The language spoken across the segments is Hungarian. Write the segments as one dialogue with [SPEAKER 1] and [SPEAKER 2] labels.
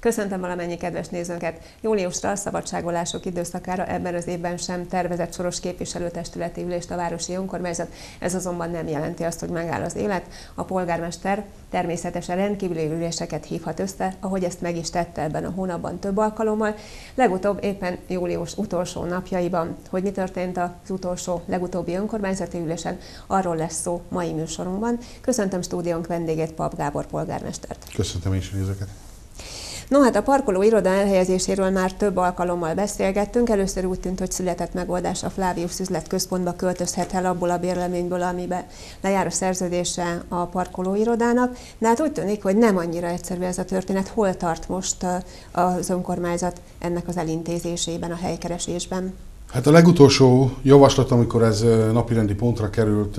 [SPEAKER 1] Köszöntöm valamennyi kedves nézőnket! Júliusra a szabadságolások időszakára ebben az évben sem tervezett soros képviselőtestületi ülést a városi önkormányzat. Ez azonban nem jelenti azt, hogy megáll az élet. A polgármester természetesen rendkívüli üléseket hívhat össze, ahogy ezt meg is tette ebben a hónapban több alkalommal. Legutóbb éppen július utolsó napjaiban. Hogy mi történt az utolsó, legutóbbi önkormányzati ülésen, arról lesz szó mai műsorunkban. Köszöntöm stúdiónk vendégét, Pap Gábor polgármestert.
[SPEAKER 2] Köszöntöm is a nézőket.
[SPEAKER 1] No hát a parkoló iroda elhelyezéséről már több alkalommal beszélgettünk. Először úgy tűnt, hogy született megoldás a Flávius üzletközpontba költözhet el abból a bérleményből, amiben lejár a szerződése a parkolóirodának. De hát úgy tűnik, hogy nem annyira egyszerű ez a történet. Hol tart most az önkormányzat ennek az elintézésében, a helykeresésben?
[SPEAKER 2] Hát a legutolsó javaslat, amikor ez napirendi pontra került,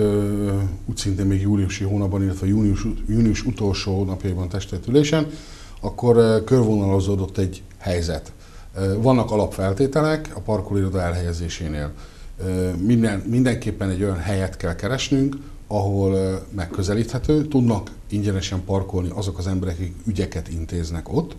[SPEAKER 2] úgy szintén még júliusi hónapban, illetve június, június utolsó napjaiban testületülésen, akkor körvonalazódott egy helyzet. Vannak alapfeltételek a parkolóiroda elhelyezésénél. Minden, mindenképpen egy olyan helyet kell keresnünk, ahol megközelíthető, tudnak ingyenesen parkolni azok az emberek, akik ügyeket intéznek ott.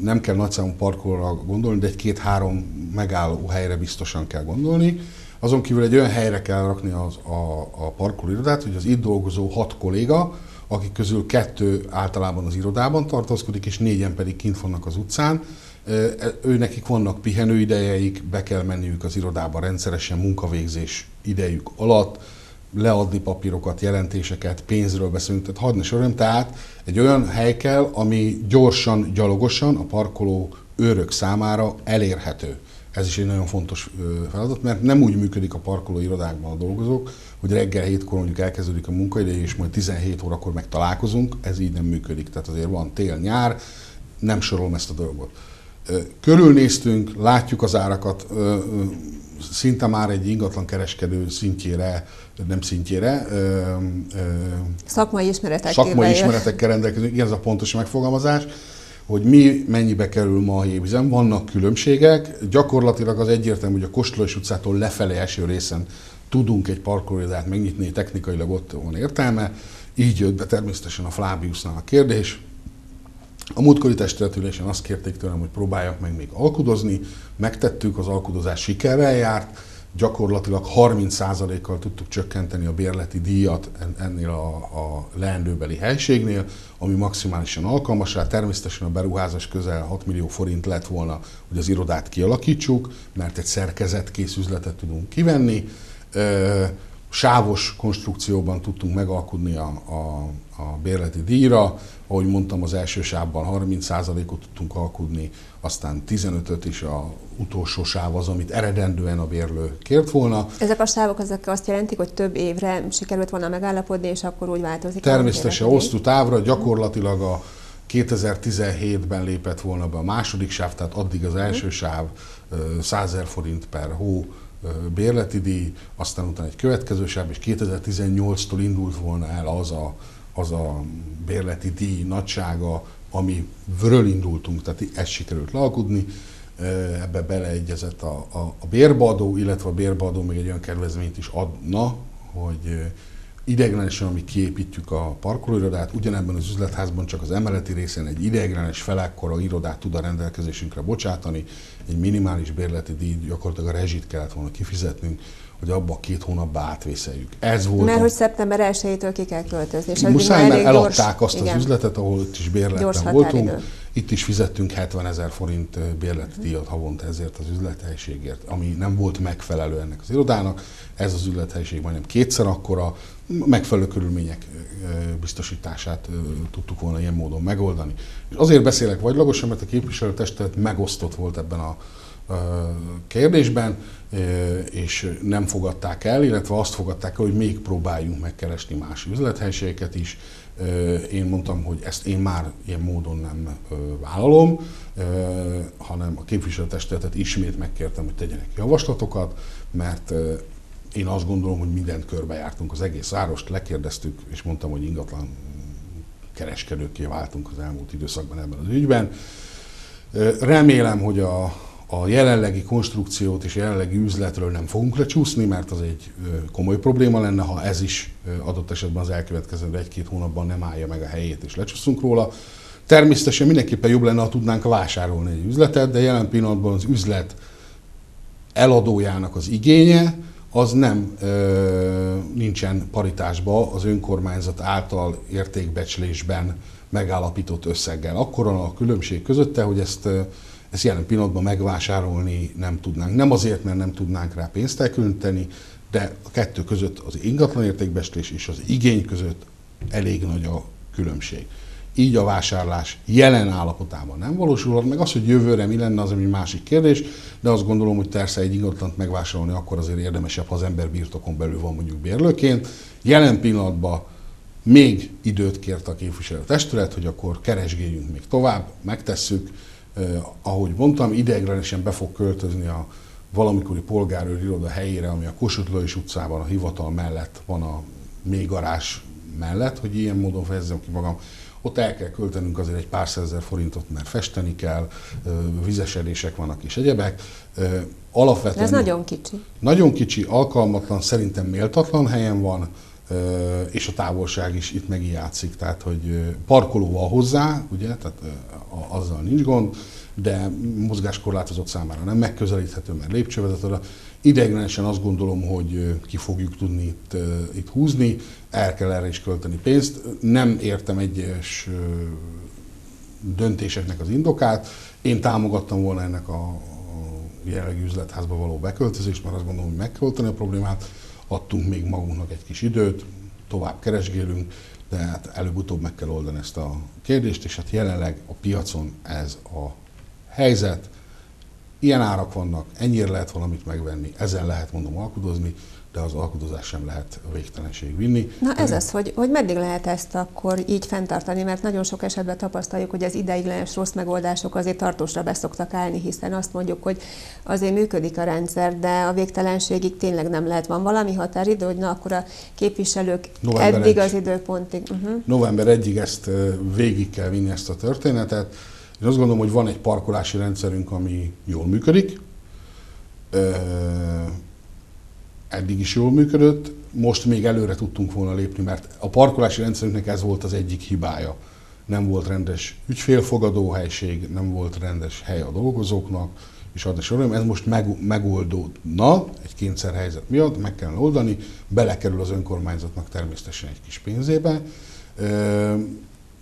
[SPEAKER 2] Nem kell nagyszámú parkolóra gondolni, de egy-két-három megálló helyre biztosan kell gondolni. Azon kívül egy olyan helyre kell rakni az, a, a parkolóirodát, hogy az itt dolgozó hat kolléga, akik közül kettő általában az irodában tartózkodik, és négyen pedig kint vannak az utcán. E, ő nekik vannak pihenőidejeik, be kell menniük az irodába rendszeresen munkavégzés idejük alatt, leadni papírokat, jelentéseket, pénzről beszélünk, tehát hadd ne sorolom, tehát egy olyan hely kell, ami gyorsan, gyalogosan a parkoló őrök számára elérhető. Ez is egy nagyon fontos feladat, mert nem úgy működik a parkoló irodákban a dolgozók, hogy reggel hétkor mondjuk elkezdődik a munkaidő, és majd 17 órakor meg találkozunk, ez így nem működik. Tehát azért van tél-nyár, nem sorolom ezt a dolgot. Körülnéztünk, látjuk az árakat, szinte már egy ingatlan kereskedő szintjére, nem szintjére.
[SPEAKER 1] Szakmai ismeretekkel.
[SPEAKER 2] Szakmai ismeretekkel rendelkezünk, igen, ez a pontos megfogalmazás hogy mi mennyibe kerül ma a hévízem. Vannak különbségek, gyakorlatilag az egyértelmű, hogy a Kostolás utcától lefele eső részen tudunk egy parkolóidát megnyitni, technikailag ott van értelme. Így jött be természetesen a Flábiusnál a kérdés. A múltkori testületülésen azt kérték tőlem, hogy próbáljak meg még alkudozni. Megtettük, az alkudozás sikerrel járt gyakorlatilag 30%-kal tudtuk csökkenteni a bérleti díjat ennél a, a leendőbeli helységnél, ami maximálisan alkalmas rá. Természetesen a beruházás közel 6 millió forint lett volna, hogy az irodát kialakítsuk, mert egy szerkezetkész üzletet tudunk kivenni sávos konstrukcióban tudtunk megalkudni a, a, a bérleti díjra. Ahogy mondtam, az első sávban 30%-ot tudtunk alkudni, aztán 15-öt is a utolsó sáv az, amit eredendően a bérlő kért volna.
[SPEAKER 1] Ezek a sávok ezek azt jelentik, hogy több évre sikerült volna megállapodni, és akkor úgy változik.
[SPEAKER 2] Természetesen osztó távra gyakorlatilag a 2017-ben lépett volna be a második sáv, tehát addig az első sáv 100 forint per hó bérleti díj, aztán utána egy következő sáv, és 2018-tól indult volna el az a, az a bérleti díj nagysága, amiről indultunk, tehát ezt sikerült lealkudni, ebbe beleegyezett a, a, a bérbadó, illetve a bérbadó még egy olyan kedvezményt is adna, hogy ideiglenesen, amíg kiépítjük a parkolóirodát, ugyanebben az üzletházban csak az emeleti részen egy ideiglenes felekkora irodát tud a rendelkezésünkre bocsátani, egy minimális bérleti díj, gyakorlatilag a rezsit kellett volna kifizetnünk, hogy abba a két hónapba átvészeljük. Ez volt
[SPEAKER 1] Mert a... hogy szeptember 1-től ki kell költözni. És
[SPEAKER 2] Muszáj, mert eladták gyors, azt igen. az üzletet, ahol itt is bérletben voltunk. Itt is fizettünk 70 ezer forint bérleti díjat havonta ezért az üzlethelységért, ami nem volt megfelelő ennek az irodának. Ez az üzlethelység majdnem kétszer akkora, megfelelő körülmények biztosítását tudtuk volna ilyen módon megoldani. És azért beszélek vagylagosan, mert a képviselőtestet megosztott volt ebben a kérdésben, és nem fogadták el, illetve azt fogadták el, hogy még próbáljunk megkeresni más üzlethelységeket is. Én mondtam, hogy ezt én már ilyen módon nem vállalom, hanem a képviselőtestetet ismét megkértem, hogy tegyenek javaslatokat, mert én azt gondolom, hogy mindent körbejártunk, az egész várost lekérdeztük, és mondtam, hogy ingatlan kereskedőké váltunk az elmúlt időszakban ebben az ügyben. Remélem, hogy a, a jelenlegi konstrukciót és jelenlegi üzletről nem fogunk lecsúszni, mert az egy komoly probléma lenne, ha ez is adott esetben az elkövetkező egy-két hónapban nem állja meg a helyét és lecsúszunk róla. Természetesen mindenképpen jobb lenne, ha tudnánk vásárolni egy üzletet, de jelen pillanatban az üzlet eladójának az igénye, az nem ö, nincsen paritásba az önkormányzat által értékbecslésben megállapított összeggel. Akkor a különbség közötte, hogy ezt, ezt jelen pillanatban megvásárolni nem tudnánk. Nem azért, mert nem tudnánk rá pénzt elkülöníteni, de a kettő között az ingatlan értékbeslés és az igény között elég nagy a különbség. Így a vásárlás jelen állapotában nem valósulhat, meg az, hogy jövőre mi lenne, az egy másik kérdés, de azt gondolom, hogy persze egy ingatlant megvásárolni akkor azért érdemesebb, ha az ember birtokon belül van mondjuk bérlőként. Jelen pillanatban még időt kért a képviselő testület, hogy akkor keresgéljünk még tovább, megtesszük. Ahogy mondtam, ideiglenesen be fog költözni a valamikori polgárőr iroda helyére, ami a Kossuth Lajos utcában a hivatal mellett van a mélygarás mellett, hogy ilyen módon fejezzem ki magam. Ott el kell költenünk azért egy pár százezer forintot, mert festeni kell, vizesedések vannak és egyebek.
[SPEAKER 1] Alapvetően... De ez nagyon kicsi.
[SPEAKER 2] Nagyon kicsi, alkalmatlan, szerintem méltatlan helyen van, és a távolság is itt megint játszik, tehát hogy parkolóval hozzá, ugye, tehát azzal nincs gond, de mozgáskorlátozott számára nem megközelíthető, mert lépcsővezetőre. Ideiglenesen azt gondolom, hogy ki fogjuk tudni itt, itt húzni, el kell erre is költeni pénzt. Nem értem egyes döntéseknek az indokát. Én támogattam volna ennek a, jelenlegi üzletházba való beköltözést, mert azt gondolom, hogy meg kell a problémát. Adtunk még magunknak egy kis időt, tovább keresgélünk, de hát előbb-utóbb meg kell oldani ezt a kérdést, és hát jelenleg a piacon ez a helyzet, ilyen árak vannak, ennyire lehet valamit megvenni, ezen lehet mondom alkudozni, de az alkudozás sem lehet végtelenség vinni.
[SPEAKER 1] Na ez az, hogy, hogy meddig lehet ezt akkor így fenntartani, mert nagyon sok esetben tapasztaljuk, hogy az ideiglenes rossz megoldások azért tartósra beszoktak állni, hiszen azt mondjuk, hogy azért működik a rendszer, de a végtelenségig tényleg nem lehet. Van valami határidő, hogy na akkor a képviselők November eddig 1. az időpontig.
[SPEAKER 2] Uh-huh. November 1-ig ezt végig kell vinni ezt a történetet én azt gondolom, hogy van egy parkolási rendszerünk, ami jól működik. Eddig is jól működött, most még előre tudtunk volna lépni, mert a parkolási rendszerünknek ez volt az egyik hibája. Nem volt rendes ügyfélfogadó helység, nem volt rendes hely a dolgozóknak, és adni sorolom, ez most meg, megoldódna egy kényszerhelyzet miatt, meg kell oldani, belekerül az önkormányzatnak természetesen egy kis pénzébe.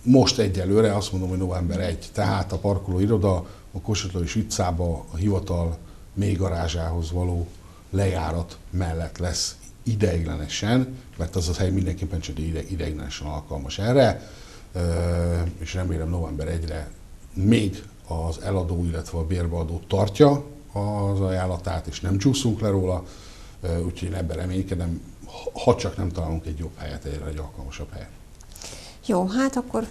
[SPEAKER 2] Most egyelőre azt mondom, hogy november 1, tehát a parkoló iroda a Kossuth utcába a hivatal mély garázsához való lejárat mellett lesz ideiglenesen, mert az a hely mindenképpen csak ide, ideiglenesen alkalmas erre, és remélem november 1-re még az eladó, illetve a bérbeadó tartja az ajánlatát, és nem csúszunk le róla, úgyhogy én ebben reménykedem, ha csak nem találunk egy jobb helyet, egy, alkalmasabb helyet.
[SPEAKER 1] Jó, hát akkor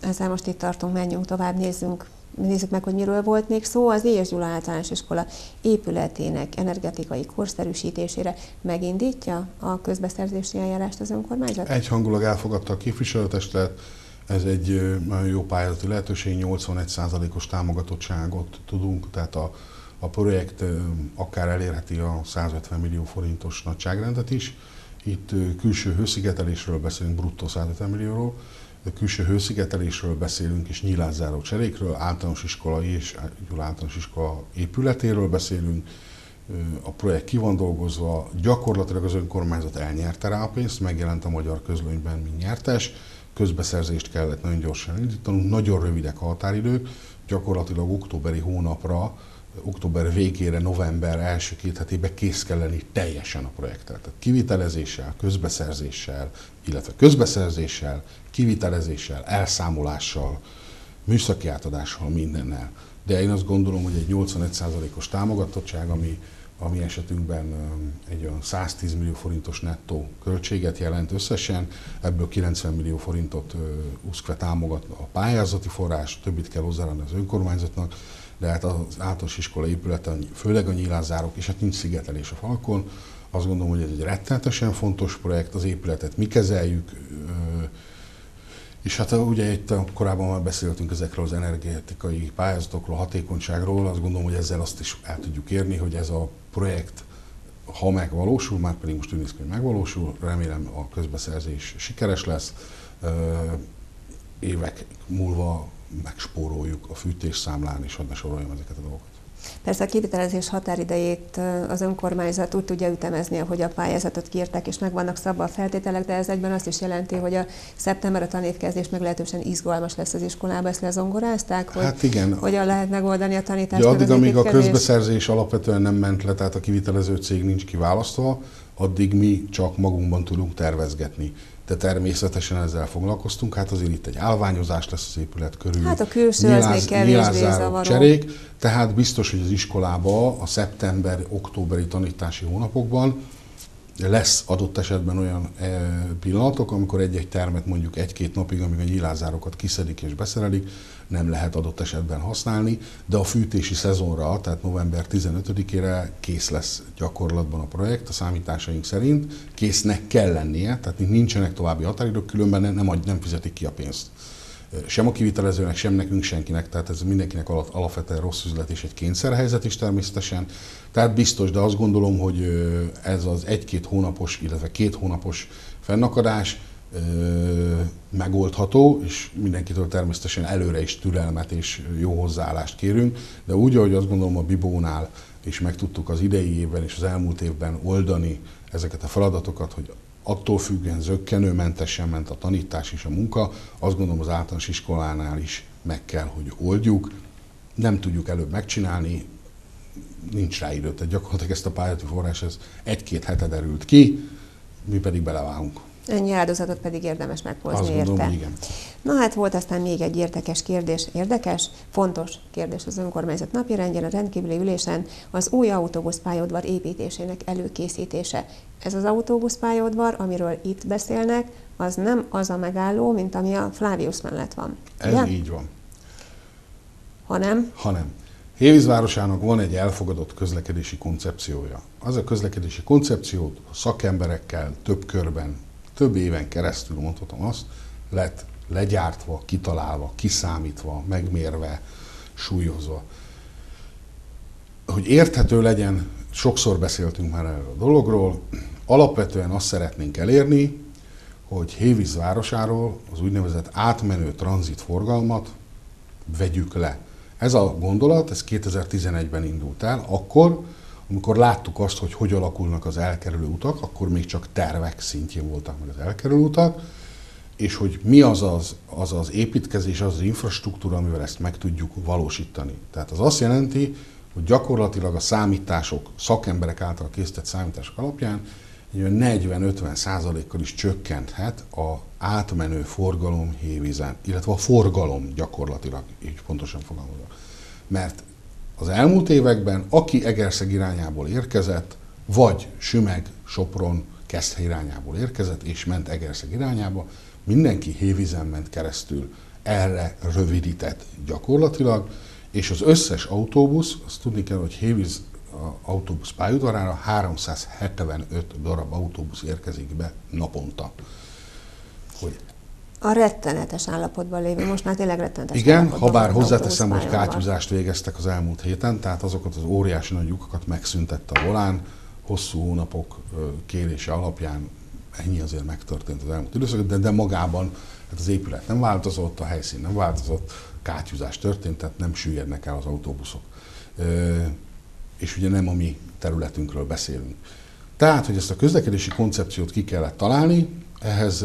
[SPEAKER 1] ezzel most itt tartunk, menjünk tovább, nézzünk Nézzük meg, hogy miről volt még szó. Az Éjes Gyula általános iskola épületének energetikai korszerűsítésére megindítja a közbeszerzési eljárást az önkormányzat?
[SPEAKER 2] Egyhangulag elfogadta a képviselőtestület, ez egy nagyon jó pályázati lehetőség, 81%-os támogatottságot tudunk, tehát a, a projekt akár elérheti a 150 millió forintos nagyságrendet is. Itt külső hőszigetelésről beszélünk, bruttó 150 millióról, külső hőszigetelésről beszélünk, és nyílászáró cserékről, általános iskolai és általános iskola épületéről beszélünk, a projekt ki van dolgozva, gyakorlatilag az önkormányzat elnyerte rá a pénzt, megjelent a magyar közlönyben, mint nyertes, közbeszerzést kellett nagyon gyorsan indítanunk, nagyon rövidek a határidők, gyakorlatilag októberi hónapra október végére, november első két hetében kész kell lenni teljesen a projekttel. Tehát kivitelezéssel, közbeszerzéssel, illetve közbeszerzéssel, kivitelezéssel, elszámolással, műszaki átadással, mindennel. De én azt gondolom, hogy egy 81%-os támogatottság, ami a mi esetünkben egy olyan 110 millió forintos nettó költséget jelent összesen, ebből 90 millió forintot USZKVE támogat a pályázati forrás, többit kell hozzáadni az önkormányzatnak, de hát az általános iskola épülete, főleg a nyílászárok, és hát nincs szigetelés a falkon. Azt gondolom, hogy ez egy rettenetesen fontos projekt, az épületet mi kezeljük, és hát ugye itt korábban már beszéltünk ezekről az energetikai pályázatokról, hatékonyságról, azt gondolom, hogy ezzel azt is el tudjuk érni, hogy ez a projekt, ha megvalósul, már pedig most tűnik, hogy megvalósul, remélem a közbeszerzés sikeres lesz, évek múlva megspóroljuk a fűtésszámlán, és hadd ne soroljam ezeket a dolgokat.
[SPEAKER 1] Persze a kivitelezés határidejét az önkormányzat úgy tudja ütemezni, hogy a pályázatot kiírták, és meg vannak szabva a feltételek, de ez egyben azt is jelenti, hogy a szeptember a tanévkezdés meglehetősen izgalmas lesz az iskolába. Ezt lezongorázták, hogy
[SPEAKER 2] hát igen.
[SPEAKER 1] hogyan lehet megoldani a tanítást.
[SPEAKER 2] Ja, addig, amíg a közbeszerzés alapvetően nem ment le, tehát a kivitelező cég nincs kiválasztva, addig mi csak magunkban tudunk tervezgetni de természetesen ezzel foglalkoztunk. Hát azért itt egy állványozás lesz az épület körül.
[SPEAKER 1] Hát a külső Nyiláz, az még kevésbé zavaró.
[SPEAKER 2] Cserék, tehát biztos, hogy az iskolába a szeptember-októberi tanítási hónapokban lesz adott esetben olyan e, pillanatok, amikor egy-egy termet mondjuk egy-két napig, amíg a nyilázárokat kiszedik és beszerelik, nem lehet adott esetben használni, de a fűtési szezonra, tehát november 15-ére kész lesz gyakorlatban a projekt, a számításaink szerint késznek kell lennie, tehát nincsenek további határidők, különben nem, nem, nem fizetik ki a pénzt. Sem a kivitelezőnek, sem nekünk, senkinek, tehát ez mindenkinek alapvetően rossz üzlet és egy kényszerhelyzet is természetesen. Tehát biztos, de azt gondolom, hogy ez az egy-két hónapos, illetve két hónapos fennakadás megoldható, és mindenkitől természetesen előre is türelmet és jó hozzáállást kérünk, de úgy, ahogy azt gondolom a Bibónál is meg tudtuk az idei évben és az elmúlt évben oldani ezeket a feladatokat, hogy attól függően zöggenőmentesen ment a tanítás és a munka, azt gondolom az általános iskolánál is meg kell, hogy oldjuk. Nem tudjuk előbb megcsinálni, nincs rá idő, tehát gyakorlatilag ezt a pályázati forrás ez egy-két hete derült ki, mi pedig beleválunk.
[SPEAKER 1] Ennyi áldozatot pedig érdemes meghozni érte. Gondolom, igen. Na hát volt aztán még egy érdekes kérdés, érdekes, fontos kérdés az önkormányzat napirendjén, a rendkívüli ülésen az új autóbuszpályaudvar építésének előkészítése. Ez az autóbuszpályaudvar, amiről itt beszélnek, az nem az a megálló, mint ami a Flávius mellett van.
[SPEAKER 2] Ez ugye? így van.
[SPEAKER 1] Ha nem?
[SPEAKER 2] Ha nem. Hévízvárosának van egy elfogadott közlekedési koncepciója. Az a közlekedési koncepciót szakemberekkel több körben több éven keresztül mondhatom azt, lett legyártva, kitalálva, kiszámítva, megmérve, súlyozva. Hogy érthető legyen, sokszor beszéltünk már erről a dologról, alapvetően azt szeretnénk elérni, hogy Hévíz városáról az úgynevezett átmenő tranzit forgalmat vegyük le. Ez a gondolat, ez 2011-ben indult el, akkor, amikor láttuk azt, hogy hogy alakulnak az elkerülő utak, akkor még csak tervek szintjén voltak meg az elkerülő utak, és hogy mi az az, az az építkezés, az az infrastruktúra, amivel ezt meg tudjuk valósítani. Tehát az azt jelenti, hogy gyakorlatilag a számítások, szakemberek által készített számítások alapján 40-50 százalékkal is csökkenthet a átmenő forgalom hévízen, illetve a forgalom gyakorlatilag, így pontosan fogalmazva. Mert az elmúlt években, aki Egerszeg irányából érkezett, vagy Sümeg, Sopron, Keszthely irányából érkezett, és ment Egerszeg irányába, mindenki hévízen ment keresztül. Erre rövidített gyakorlatilag, és az összes autóbusz, azt tudni kell, hogy Hévíz autóbusz pályaudvarára 375 darab autóbusz érkezik be naponta.
[SPEAKER 1] Hogy a rettenetes állapotban lévő, most már tényleg rettenetes
[SPEAKER 2] Igen, ha bár hozzáteszem, hogy kátyúzást végeztek az elmúlt héten, tehát azokat az óriási nagy lyukakat megszüntette a volán, hosszú hónapok kérése alapján ennyi azért megtörtént az elmúlt időszak, de, de magában hát az épület nem változott, a helyszín nem változott, kátyúzás történt, tehát nem süllyednek el az autóbuszok. És ugye nem a mi területünkről beszélünk. Tehát, hogy ezt a közlekedési koncepciót ki kellett találni, ehhez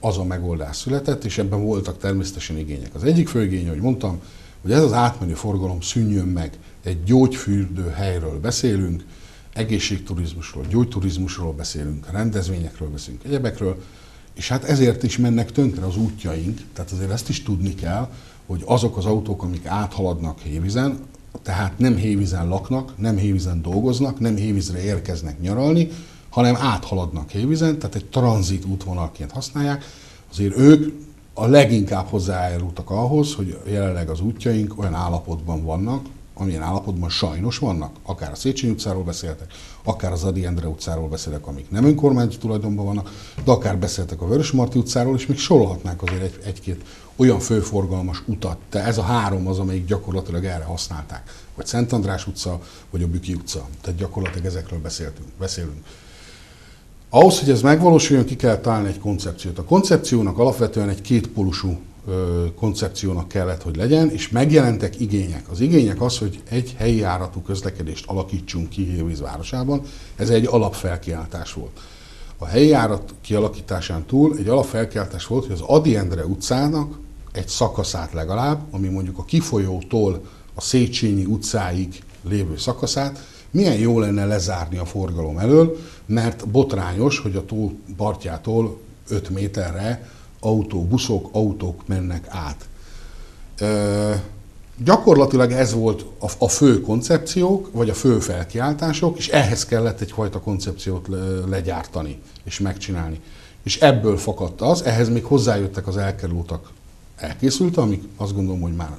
[SPEAKER 2] az a megoldás született, és ebben voltak természetesen igények. Az egyik fő igény, hogy mondtam, hogy ez az átmenő forgalom szűnjön meg. Egy gyógyfürdő helyről beszélünk, egészségturizmusról, gyógyturizmusról beszélünk, rendezvényekről beszélünk, egyebekről, és hát ezért is mennek tönkre az útjaink, tehát azért ezt is tudni kell, hogy azok az autók, amik áthaladnak Hévizen, tehát nem Hévizen laknak, nem Hévizen dolgoznak, nem Hévizre érkeznek nyaralni, hanem áthaladnak Hévizen, tehát egy tranzit útvonalként használják, azért ők a leginkább hozzájárultak ahhoz, hogy jelenleg az útjaink olyan állapotban vannak, amilyen állapotban sajnos vannak. Akár a Széchenyi utcáról beszéltek, akár az Adi Endre utcáról beszélek, amik nem önkormányzati tulajdonban vannak, de akár beszéltek a Vörösmarty utcáról, és még sorolhatnánk azért egy, egy-két olyan főforgalmas utat. De ez a három az, amelyik gyakorlatilag erre használták. Vagy Szent András utca, vagy a Büki utca. Tehát gyakorlatilag ezekről beszéltünk, beszélünk. Ahhoz, hogy ez megvalósuljon, ki kell találni egy koncepciót. A koncepciónak alapvetően egy kétpólusú koncepciónak kellett, hogy legyen, és megjelentek igények. Az igények az, hogy egy helyi járatú közlekedést alakítsunk ki Hévíz városában. Ez egy alapfelkiáltás volt. A helyi járat kialakításán túl egy alapfelkiáltás volt, hogy az Adi Endre utcának egy szakaszát legalább, ami mondjuk a kifolyótól a Széchenyi utcáig lévő szakaszát, milyen jó lenne lezárni a forgalom elől, mert botrányos, hogy a tó partjától 5 méterre autóbuszok, autók mennek át. Ö, gyakorlatilag ez volt a, a fő koncepciók, vagy a fő felkiáltások, és ehhez kellett egyfajta koncepciót le, legyártani és megcsinálni. És ebből fakadt az, ehhez még hozzájöttek az elkerültek elkészült, amik azt gondolom, hogy már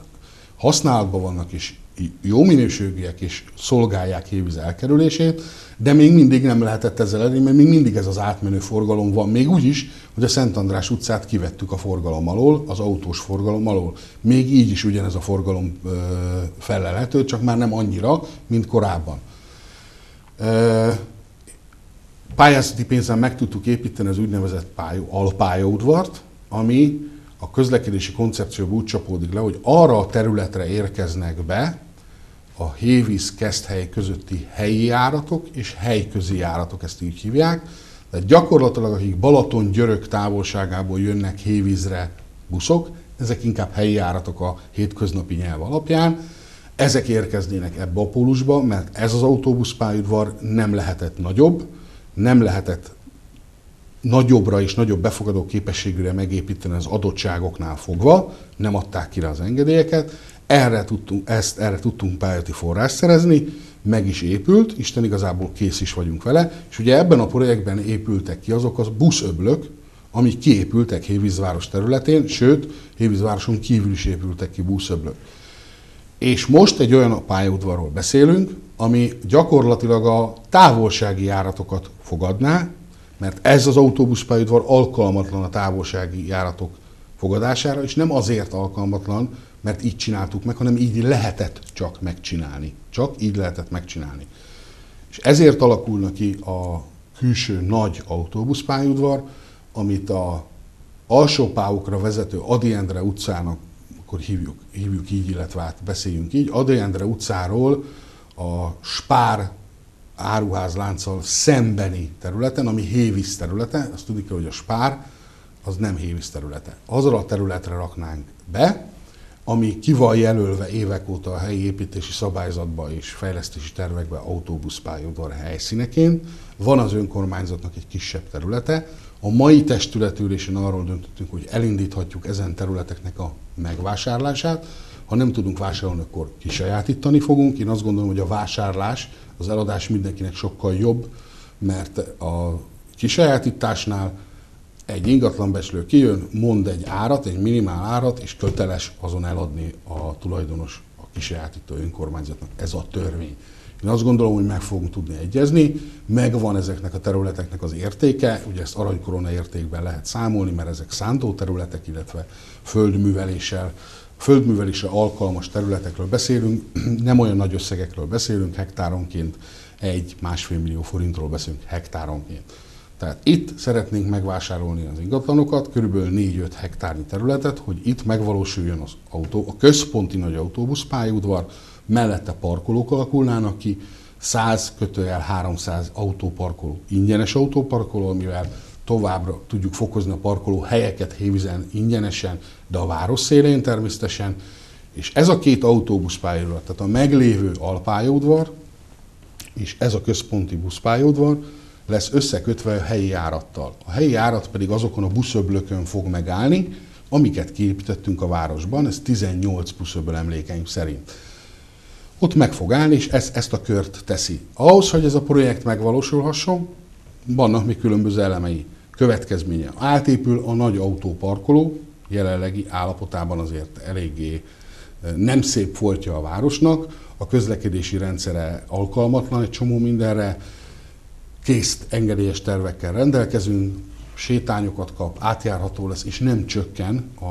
[SPEAKER 2] használatban vannak, és jó minőségűek, és szolgálják Hévíz elkerülését, de még mindig nem lehetett ezzel elérni, mert még mindig ez az átmenő forgalom van. Még úgy is, hogy a Szent András utcát kivettük a forgalom alól, az autós forgalom alól. Még így is ugyanez a forgalom felelhető, csak már nem annyira, mint korábban. Pályázati pénzen meg tudtuk építeni az úgynevezett pályó, alpályaudvart, ami a közlekedési koncepció úgy csapódik le, hogy arra a területre érkeznek be a Hévíz Keszthely közötti helyi járatok és helyközi járatok, ezt így hívják. Tehát gyakorlatilag, akik Balaton-Györök távolságából jönnek Hévízre buszok, ezek inkább helyi járatok a hétköznapi nyelv alapján, ezek érkeznének ebbe a pólusba, mert ez az autóbuszpályaudvar nem lehetett nagyobb, nem lehetett nagyobbra és nagyobb befogadó képességűre megépíteni az adottságoknál fogva, nem adták ki az engedélyeket, erre tudtunk, ezt, erre tudtunk pályázati forrást szerezni, meg is épült, Isten igazából kész is vagyunk vele, és ugye ebben a projektben épültek ki azok az buszöblök, amik kiépültek Hévízváros területén, sőt, Hévízvároson kívül is épültek ki buszöblök. És most egy olyan pályaudvarról beszélünk, ami gyakorlatilag a távolsági járatokat fogadná, mert ez az autóbuszpályaudvar alkalmatlan a távolsági járatok fogadására, és nem azért alkalmatlan, mert így csináltuk meg, hanem így lehetett csak megcsinálni. Csak így lehetett megcsinálni. És ezért alakulna ki a külső nagy autóbuszpályaudvar, amit a alsó pályokra vezető Adi Endre utcának, akkor hívjuk, hívjuk így, illetve hát beszéljünk így, Adi Endre utcáról a Spár áruházlánccal szembeni területen, ami Hévíz területe, azt tudjuk, hogy a Spár az nem Hévíz területe. Azra a területre raknánk be, ami ki van jelölve évek óta a helyi építési szabályzatba és fejlesztési tervekbe autóbuszpályaudvar helyszíneként. Van az önkormányzatnak egy kisebb területe. A mai testületülésen arról döntöttünk, hogy elindíthatjuk ezen területeknek a megvásárlását. Ha nem tudunk vásárolni, akkor kisajátítani fogunk. Én azt gondolom, hogy a vásárlás, az eladás mindenkinek sokkal jobb, mert a kisajátításnál egy ingatlanbeslő kijön, mond egy árat, egy minimál árat, és köteles azon eladni a tulajdonos, a kisajátító önkormányzatnak. Ez a törvény. Én azt gondolom, hogy meg fogunk tudni egyezni, megvan ezeknek a területeknek az értéke, ugye ezt aranykorona értékben lehet számolni, mert ezek szántó területek, illetve földműveléssel, földművelésre alkalmas területekről beszélünk, nem olyan nagy összegekről beszélünk, hektáronként egy-másfél millió forintról beszélünk hektáronként. Tehát itt szeretnénk megvásárolni az ingatlanokat, körülbelül 4-5 hektárnyi területet, hogy itt megvalósuljon az autó, a központi nagy autóbuszpályaudvar, mellette parkolók alakulnának ki, 100 kötőjel 300 autóparkoló, ingyenes autóparkoló, amivel továbbra tudjuk fokozni a parkoló helyeket Hévizen ingyenesen, de a város szélén természetesen. És ez a két autóbuszpályaudvar, tehát a meglévő alpályaudvar, és ez a központi buszpályaudvar, lesz összekötve a helyi járattal. A helyi járat pedig azokon a buszöblökön fog megállni, amiket kiépítettünk a városban, ez 18 buszöböl emlékeim szerint. Ott meg fog állni, és ezt, ezt a kört teszi. Ahhoz, hogy ez a projekt megvalósulhasson, vannak még különböző elemei. Következménye. Átépül a nagy autóparkoló, jelenlegi állapotában azért eléggé eh, nem szép foltja a városnak, a közlekedési rendszere alkalmatlan egy csomó mindenre, kész engedélyes tervekkel rendelkezünk, sétányokat kap, átjárható lesz, és nem csökken a,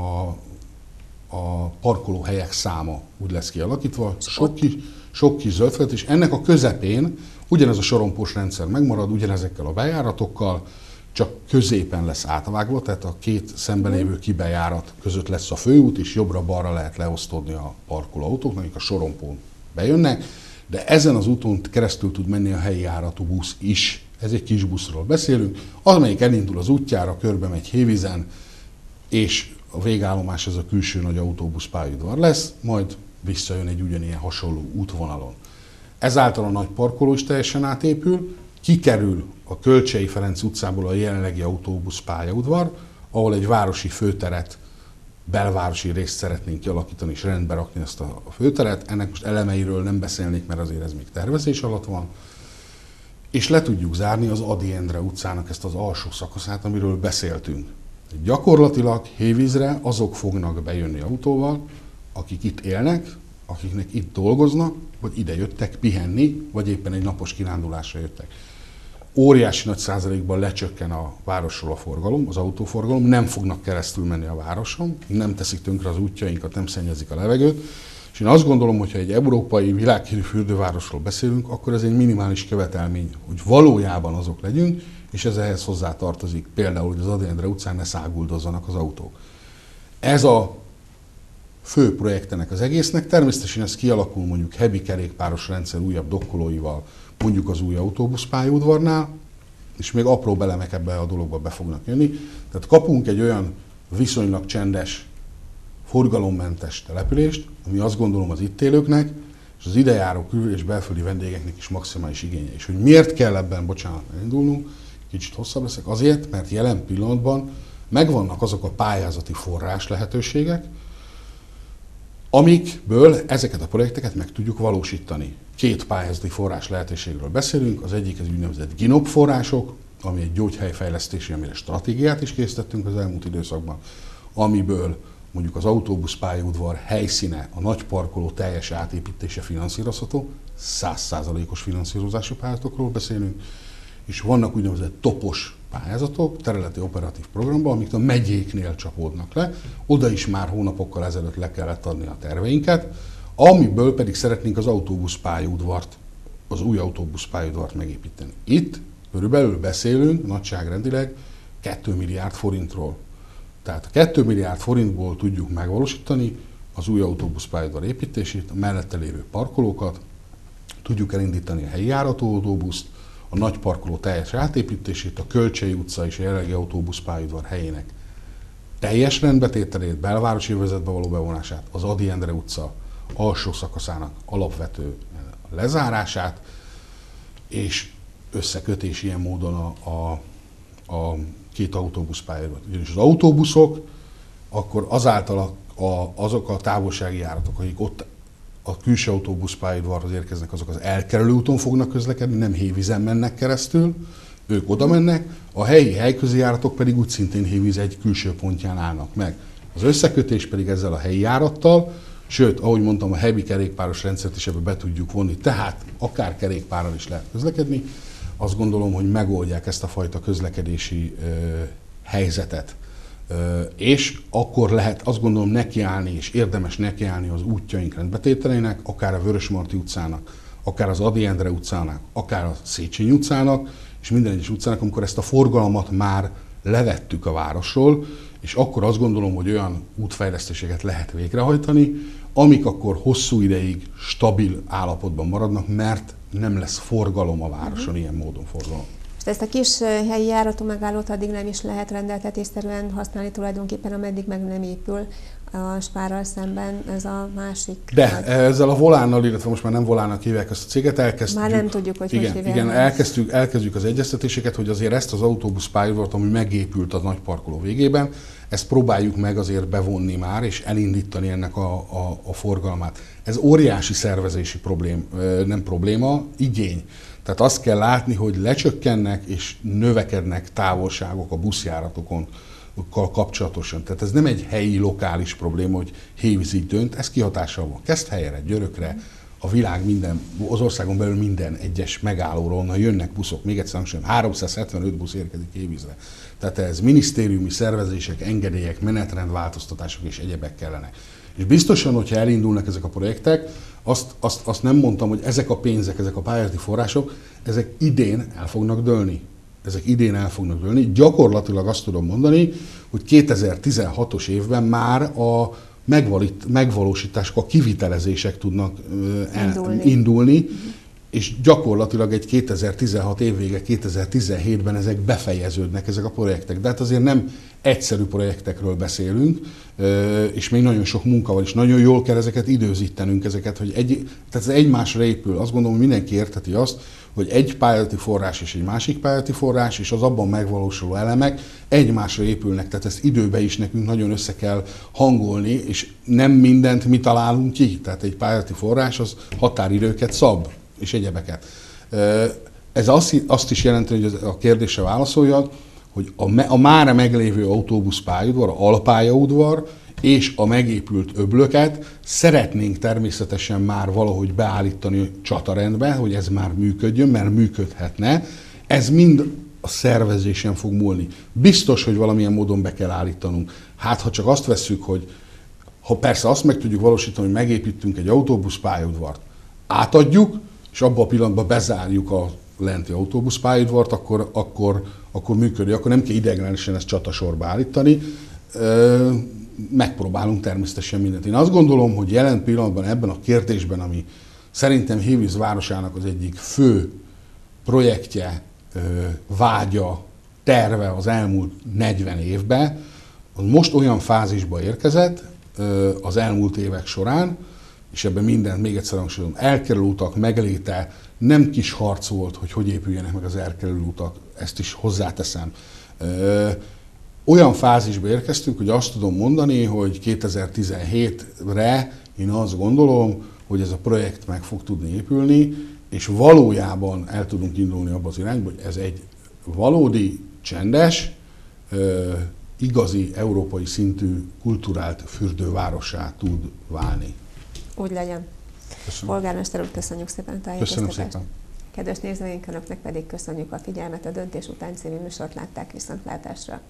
[SPEAKER 2] a parkolóhelyek száma, úgy lesz kialakítva. Sok kis, sok kis zöldföld, és ennek a közepén ugyanez a sorompós rendszer megmarad, ugyanezekkel a bejáratokkal, csak középen lesz átvágva, tehát a két szembelévő kibejárat között lesz a főút, és jobbra-balra lehet leosztodni a parkoló autóknak, akik a sorompón bejönnek, de ezen az úton keresztül tud menni a helyi járatú busz is. Ez egy kis buszról beszélünk, amelyik elindul az útjára, körbe megy Hévizen, és a végállomás ez a külső nagy autóbusz pályaudvar lesz, majd visszajön egy ugyanilyen hasonló útvonalon. Ezáltal a nagy parkoló is teljesen átépül, kikerül a Kölcsei Ferenc utcából a jelenlegi autóbusz pályaudvar, ahol egy városi főteret, belvárosi részt szeretnénk kialakítani és rendbe rakni ezt a főteret. Ennek most elemeiről nem beszélnék, mert azért ez még tervezés alatt van. És le tudjuk zárni az Adi Endre utcának ezt az alsó szakaszát, amiről beszéltünk. Gyakorlatilag Hévízre azok fognak bejönni autóval, akik itt élnek, akiknek itt dolgoznak, vagy ide jöttek pihenni, vagy éppen egy napos kirándulásra jöttek. Óriási nagy százalékban lecsökken a városról a forgalom, az autóforgalom, nem fognak keresztül menni a városon, nem teszik tönkre az útjainkat, nem szennyezik a levegőt, és én azt gondolom, hogy ha egy európai világhírű fürdővárosról beszélünk, akkor ez egy minimális követelmény, hogy valójában azok legyünk, és ez ehhez hozzá tartozik például, hogy az Adendre utcán ne száguldozzanak az autók. Ez a fő projektenek az egésznek. Természetesen ez kialakul mondjuk hebi kerékpáros rendszer újabb dokkolóival, mondjuk az új autóbuszpályaudvarnál, és még apró belemek ebbe a dologba be fognak jönni. Tehát kapunk egy olyan viszonylag csendes, forgalommentes települést, ami azt gondolom az itt élőknek, és az idejáró kül- és belföldi vendégeknek is maximális igénye. És hogy miért kell ebben, bocsánat, elindulnunk, kicsit hosszabb leszek, azért, mert jelen pillanatban megvannak azok a pályázati forrás lehetőségek, amikből ezeket a projekteket meg tudjuk valósítani. Két pályázati forrás lehetőségről beszélünk, az egyik az úgynevezett GINOP források, ami egy gyógyhelyfejlesztési, amire stratégiát is készítettünk az elmúlt időszakban, amiből mondjuk az autóbuszpályaudvar helyszíne, a nagy parkoló teljes átépítése finanszírozható, 100%-os finanszírozási pályázatokról beszélünk, és vannak úgynevezett topos pályázatok, területi operatív programban, amik a megyéknél csapódnak le. Oda is már hónapokkal ezelőtt le kellett adni a terveinket, amiből pedig szeretnénk az autóbuszpályaudvart, az új autóbuszpályaudvart megépíteni. Itt körülbelül beszélünk nagyságrendileg 2 milliárd forintról. Tehát a 2 milliárd forintból tudjuk megvalósítani az új autóbuszpályaudvar építését, a mellette lévő parkolókat, tudjuk elindítani a helyi járató autóbuszt, a nagy parkoló teljes átépítését, a Kölcsei utca és a jelenlegi autóbuszpályaudvar helyének teljes rendbetételét, belvárosi vezetbe való bevonását, az Adi Endre utca alsó szakaszának alapvető lezárását, és összekötés ilyen módon a, a, a két autóbuszpályáról. Ugyanis az autóbuszok, akkor azáltal a, a, azok a távolsági járatok, akik ott a külső autóbuszpályaudvarhoz érkeznek, azok az elkerülő úton fognak közlekedni, nem hévízen mennek keresztül, ők oda mennek, a helyi helyközi járatok pedig úgy szintén hévíz egy külső pontján állnak meg. Az összekötés pedig ezzel a helyi járattal, sőt, ahogy mondtam, a helyi kerékpáros rendszert is ebbe be tudjuk vonni, tehát akár kerékpárral is lehet közlekedni, azt gondolom, hogy megoldják ezt a fajta közlekedési helyzetet. És akkor lehet azt gondolom nekiállni, és érdemes nekiállni az útjaink rendbetételeinek, akár a Vörösmarty utcának, akár az Adi Endre utcának, akár a Széchenyi utcának, és minden egyes utcának, amikor ezt a forgalmat már levettük a városról, és akkor azt gondolom, hogy olyan útfejlesztéseket lehet végrehajtani, amik akkor hosszú ideig stabil állapotban maradnak, mert nem lesz forgalom a városon, uh-huh. ilyen módon forgalom.
[SPEAKER 1] Ezt a kis helyi járató megállót addig nem is lehet rendeltetésszerűen használni tulajdonképpen, ameddig meg nem épül a spárral szemben ez a másik.
[SPEAKER 2] De nagy... ezzel a volánnal, illetve most már nem volánnak hívják ezt a céget, elkezdtük.
[SPEAKER 1] Már nem tudjuk, hogy
[SPEAKER 2] igen,
[SPEAKER 1] hogy
[SPEAKER 2] igen, elkezdjük, elkezdjük az egyeztetéseket, hogy azért ezt az autóbusz pályávat, ami megépült a nagy parkoló végében, ezt próbáljuk meg azért bevonni már, és elindítani ennek a, a, a forgalmát. Ez óriási szervezési problém, nem probléma, igény. Tehát azt kell látni, hogy lecsökkennek és növekednek távolságok a buszjáratokon kapcsolatosan. Tehát ez nem egy helyi, lokális probléma, hogy Hévíz így dönt, ez kihatással van helyre, Györökre, a világ minden, az országon belül minden egyes megállóról onnan jönnek buszok. Még egyszer hangsúlyom, 375 busz érkezik Hévízre. Tehát ez minisztériumi szervezések, engedélyek, menetrendváltoztatások és egyebek kellenek. És biztosan, hogyha elindulnak ezek a projektek, azt, azt, azt nem mondtam, hogy ezek a pénzek, ezek a pályázati források, ezek idén el fognak dőlni. ezek idén el fognak dőlni. Gyakorlatilag azt tudom mondani, hogy 2016-os évben már a megvalósítások, a kivitelezések tudnak indulni, indulni uh-huh. és gyakorlatilag egy 2016 év vége, 2017-ben ezek befejeződnek, ezek a projektek. De hát azért nem egyszerű projektekről beszélünk, és még nagyon sok munka van, és nagyon jól kell ezeket időzítenünk, ezeket, hogy egy, tehát ez egymásra épül. Azt gondolom, hogy mindenki érteti azt, hogy egy pályázati forrás és egy másik pályázati forrás, és az abban megvalósuló elemek egymásra épülnek, tehát ezt időbe is nekünk nagyon össze kell hangolni, és nem mindent mi találunk ki. Tehát egy pályázati forrás az határidőket szab, és egyebeket. Ez azt, azt is jelenti, hogy a kérdésre válaszoljak, hogy a, a már meglévő autóbuszpályaudvar, a alpályaudvar és a megépült öblöket szeretnénk természetesen már valahogy beállítani csatarendbe, hogy ez már működjön, mert működhetne. Ez mind a szervezésen fog múlni. Biztos, hogy valamilyen módon be kell állítanunk. Hát, ha csak azt vesszük, hogy ha persze azt meg tudjuk valósítani, hogy megépítünk egy autóbuszpályaudvart, átadjuk, és abban a pillanatban bezárjuk a lenti autóbuszpályaudvart, akkor, akkor, akkor működik, akkor nem kell ideiglenesen ezt csatasorba állítani. Megpróbálunk természetesen mindent. Én azt gondolom, hogy jelen pillanatban ebben a kérdésben, ami szerintem Hévíz városának az egyik fő projektje, vágya, terve az elmúlt 40 évben, az most olyan fázisba érkezett az elmúlt évek során, és ebben mindent még egyszer hangsúlyozom, elkerülő utak megléte, nem kis harc volt, hogy hogy épüljenek meg az elkerülő utak, ezt is hozzáteszem. Olyan fázisba érkeztünk, hogy azt tudom mondani, hogy 2017-re én azt gondolom, hogy ez a projekt meg fog tudni épülni, és valójában el tudunk indulni abba az irányba, hogy ez egy valódi, csendes, igazi európai szintű kulturált fürdővárossá tud válni.
[SPEAKER 1] Úgy legyen. Köszönöm. Polgármester úr, köszönjük szépen a tájékoztatást. Köszönöm szépen. Kedves nézőink, önöknek pedig köszönjük a figyelmet, a Döntés után című műsort látták viszontlátásra.